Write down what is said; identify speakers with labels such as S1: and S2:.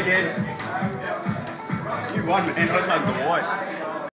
S1: again. You won, man. I was like, what?